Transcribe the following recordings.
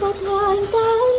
Còn.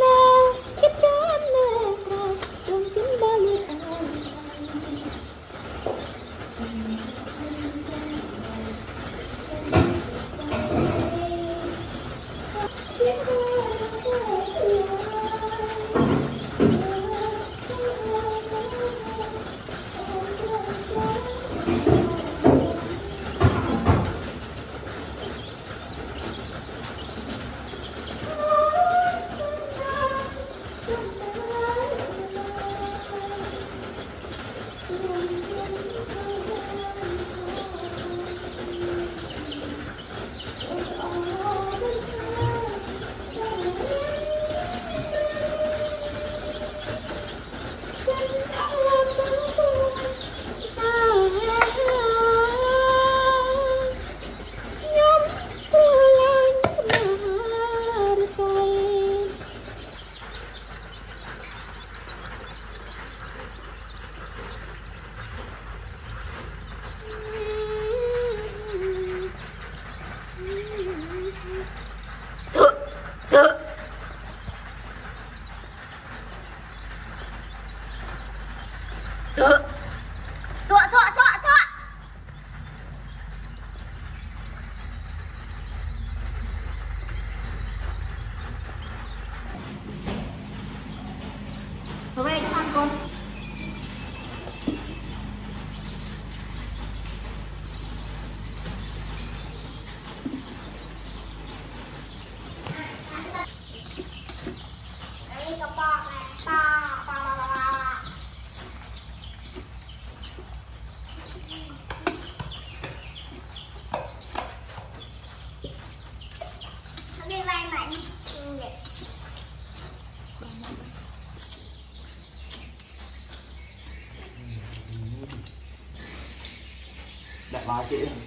pocket.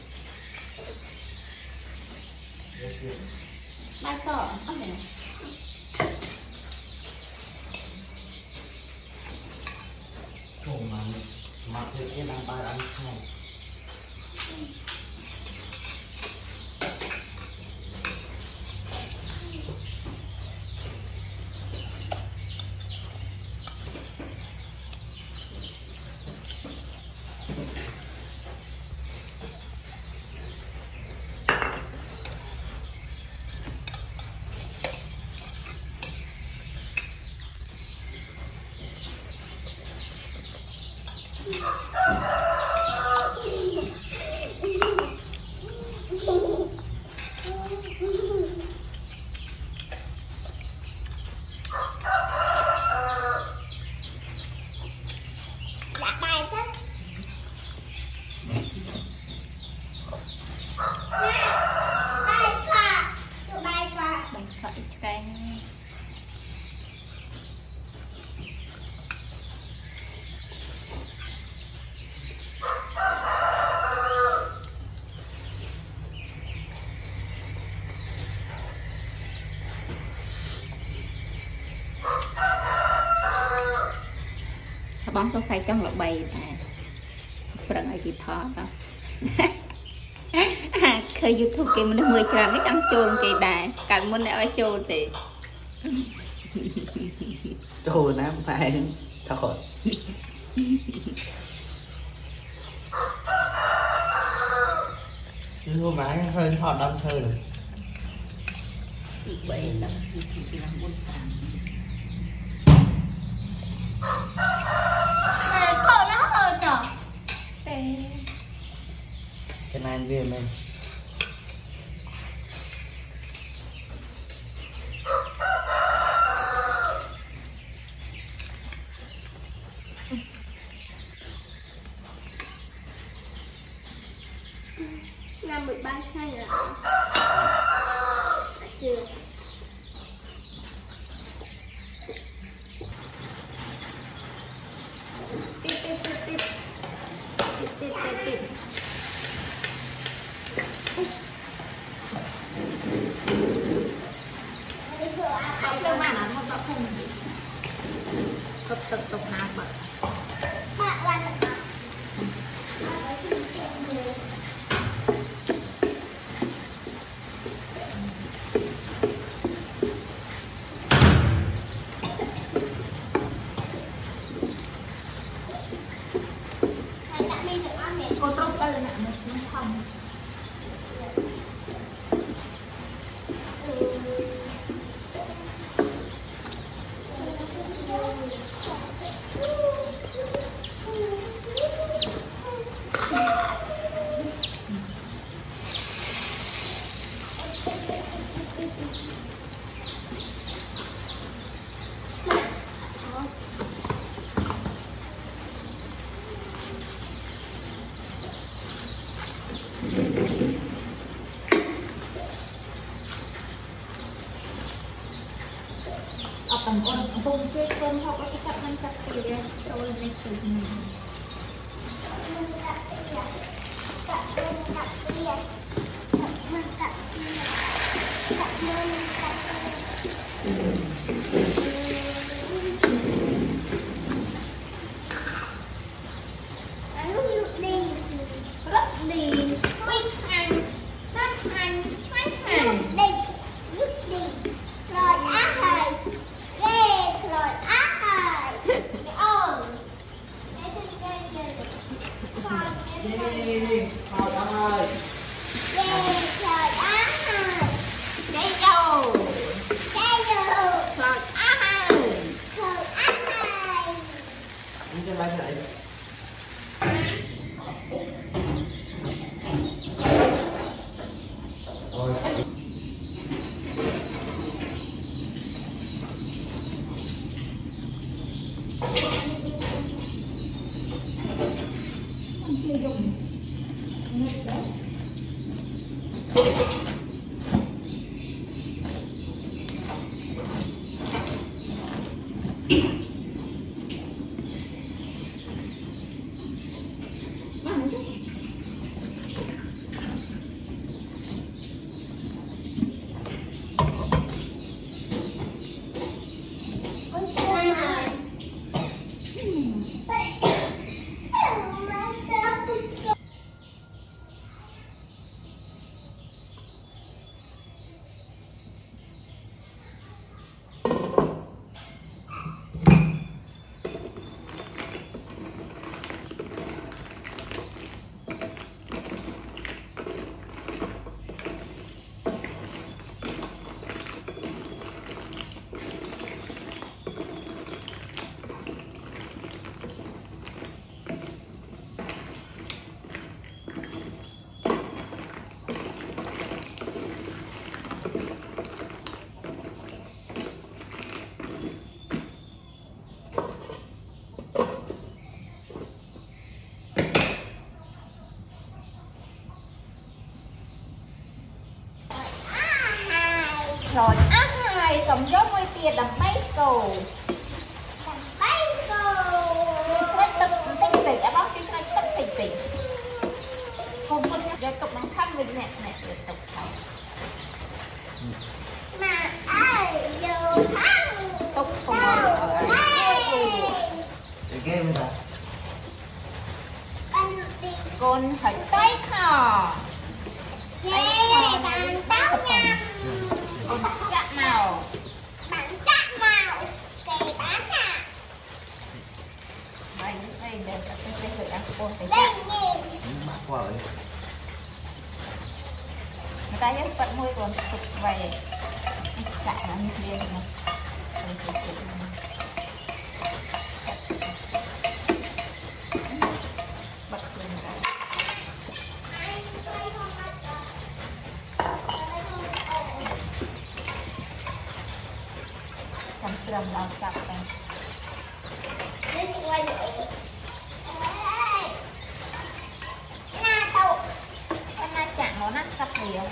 bóng số say trong lọ bầy này Phần ai kịp thọ đó ឃើញ YouTube គេមនុស្សមើលច្រើននេះចង់ចូលគេដែរកាលមុនអ្នកឲ្យចូលទេ Trời nam phải Thật khỏi Chứ không phải hơi họ đâm thơ rồi ទី3ដល់ទីទី4 5 nine G M H get the maple. ត្រឹមដល់ចាប់តែនេះស្វាយទៅណាទៅណាចាក់មកណាកាប់លាវ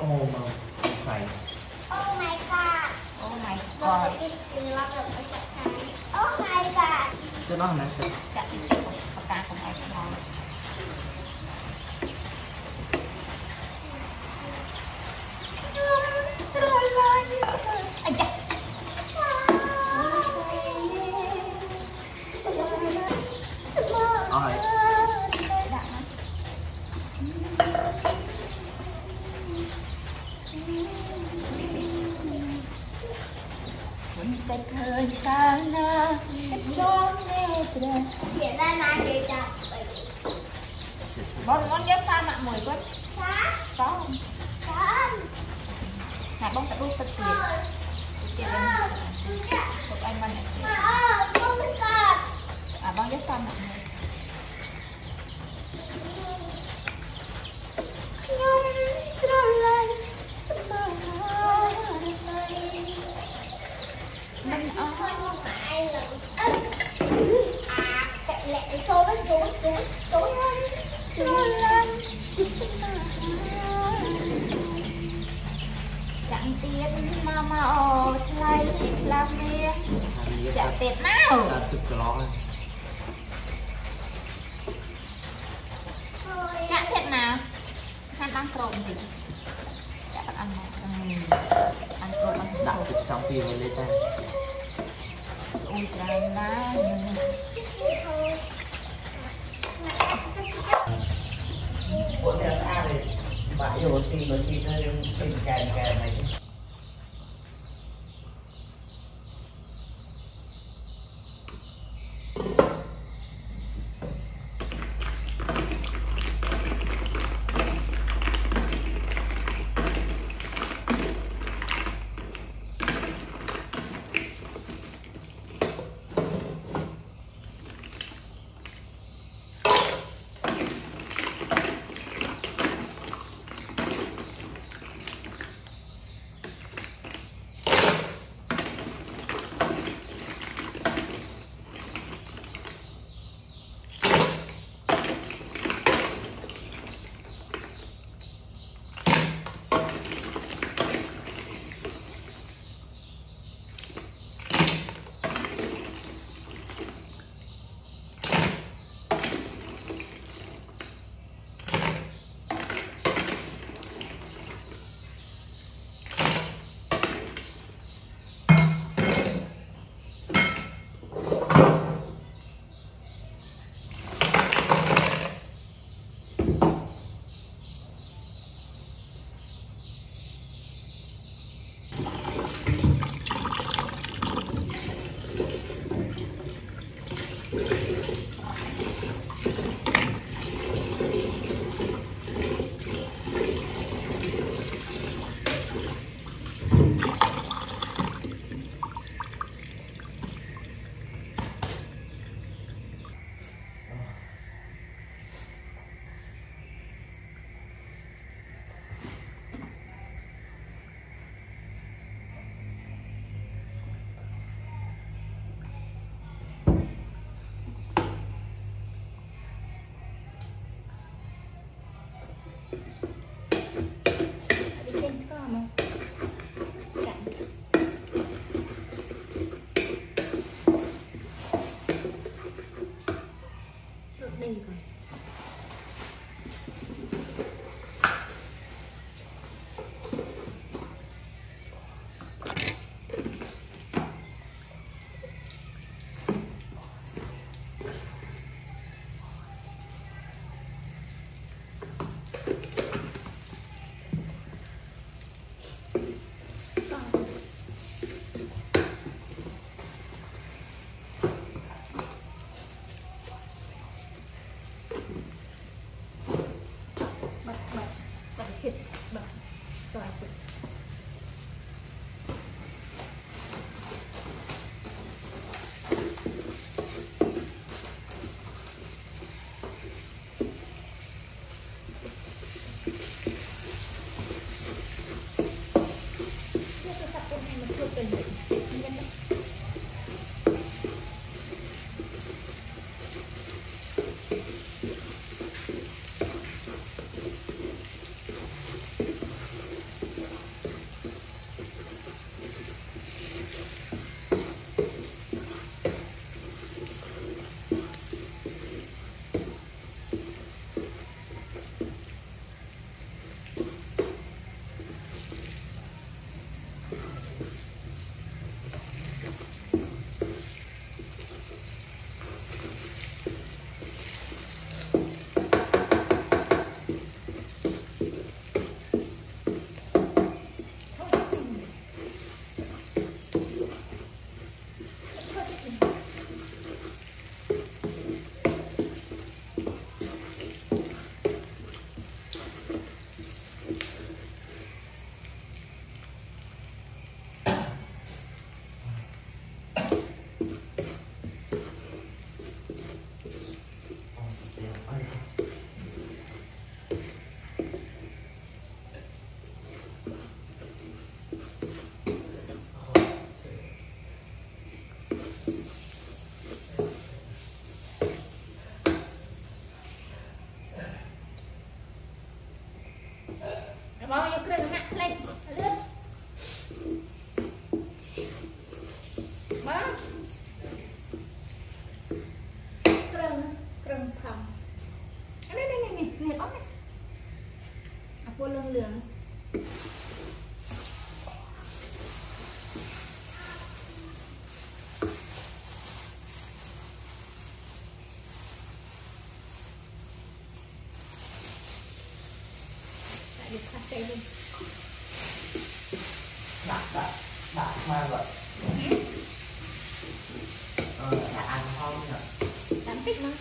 អូមកใส่ Oh my god អូ my god ទៅដល់ណាទៅ បានក្រូបទៀតចាក់អត់អន់មកអានក្រូបបានដាក់ចំពីមួយលេខដែរអូច្រើនណាស់ពូតែស្អាតទេបាក់យកស៊ីមកស៊ីទៅរឿងពេញកែកែមក Everything's gone. được cà phê luôn đặt đặt đặt hoa vậy ờ, ăn không. nhỉ đánh tích lắm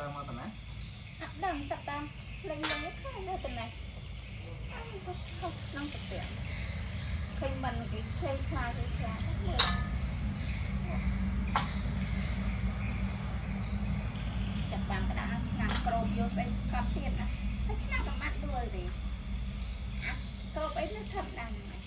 ឡើងមកតាណាអត់ដឹងតែតាមលេងលេងខ្លាំងណាស់តាណាខ្ញុំក៏ក្នុងប្រទេសឃើញមិនគេឃើញខ្លាចខ្លាចមើលចាប់បានក្តាមឆ្នាំក្រូបយកស្អីកាត់ទៀតណាតែឆ្នាំប្រមាត់ដួលទេអាក្រូបអីនេះថឹកដែរ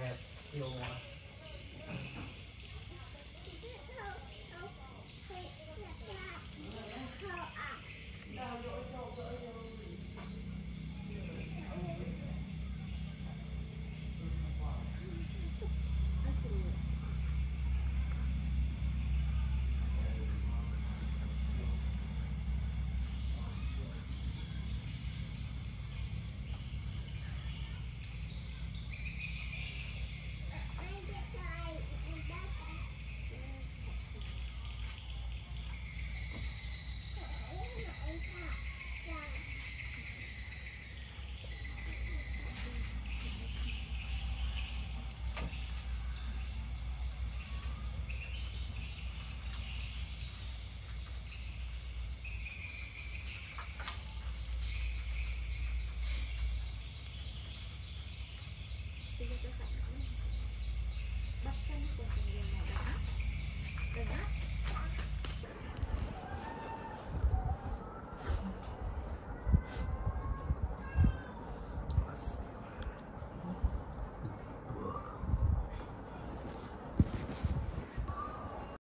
can't heal one.